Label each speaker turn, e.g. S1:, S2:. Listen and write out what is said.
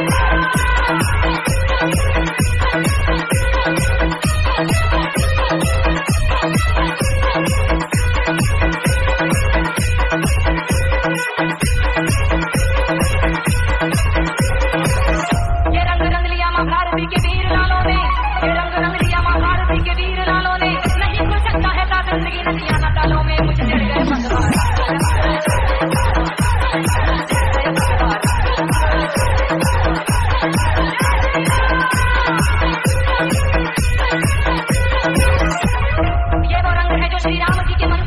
S1: Thank you. respirar, porque que